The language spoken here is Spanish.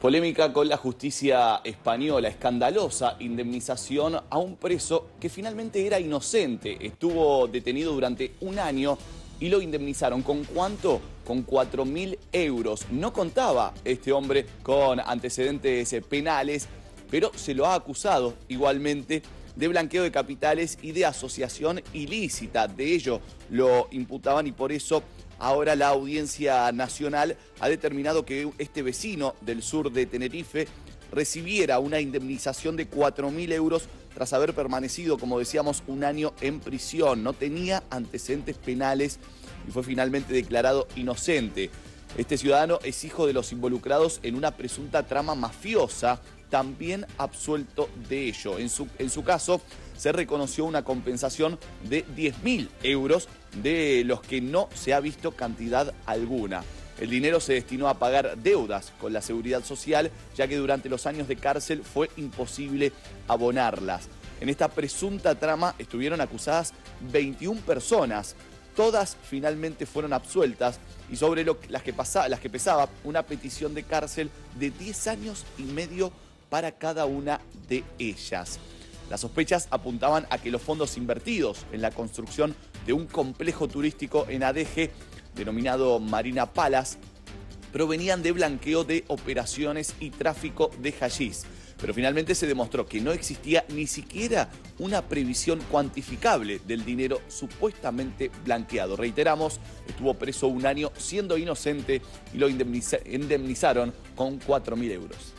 Polémica con la justicia española, escandalosa indemnización a un preso que finalmente era inocente. Estuvo detenido durante un año y lo indemnizaron. ¿Con cuánto? Con 4.000 euros. No contaba este hombre con antecedentes penales, pero se lo ha acusado igualmente de blanqueo de capitales y de asociación ilícita. De ello lo imputaban y por eso Ahora la Audiencia Nacional ha determinado que este vecino del sur de Tenerife recibiera una indemnización de 4.000 euros tras haber permanecido, como decíamos, un año en prisión. No tenía antecedentes penales y fue finalmente declarado inocente. Este ciudadano es hijo de los involucrados en una presunta trama mafiosa, también absuelto de ello. En su, en su caso, se reconoció una compensación de 10.000 euros, de los que no se ha visto cantidad alguna. El dinero se destinó a pagar deudas con la seguridad social, ya que durante los años de cárcel fue imposible abonarlas. En esta presunta trama estuvieron acusadas 21 personas todas finalmente fueron absueltas y sobre las, que las que pesaba una petición de cárcel de 10 años y medio para cada una de ellas. Las sospechas apuntaban a que los fondos invertidos en la construcción de un complejo turístico en ADG, denominado Marina Palas, provenían de blanqueo de operaciones y tráfico de hashish pero finalmente se demostró que no existía ni siquiera una previsión cuantificable del dinero supuestamente blanqueado. Reiteramos, estuvo preso un año siendo inocente y lo indemnizaron con 4.000 euros.